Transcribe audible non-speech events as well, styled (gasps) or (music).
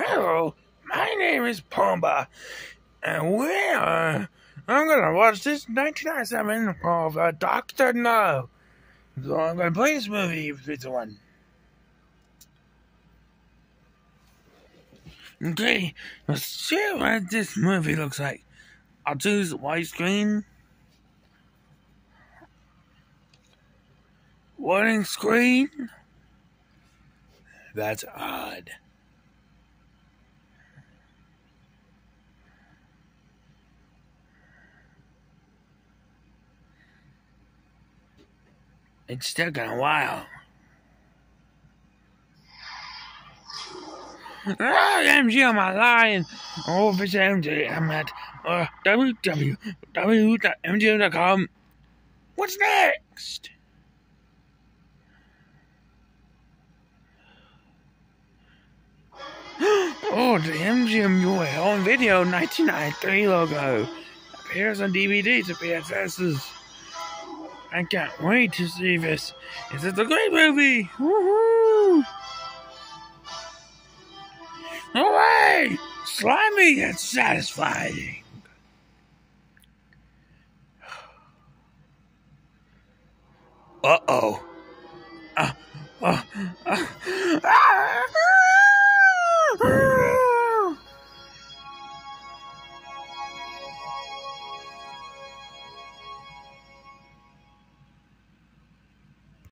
Hello, my name is Pumbaa, and we are. I'm gonna watch this 1997 of uh, Doctor No. So I'm gonna play this movie if it's one. Okay, let's see what this movie looks like. I'll choose widescreen. Warning screen. That's odd. It's taken a while. Ah, MG on my line. Oh, it's MG, I'm at uh, www.mgm.com. What's next? (gasps) oh, the MGM UA on video 1993 logo appears on DVDs and VHSs. I can't wait to see this. This is a great movie. Woohoo! Hooray! Slimy and satisfying. Uh oh. Uh, uh, uh, ah!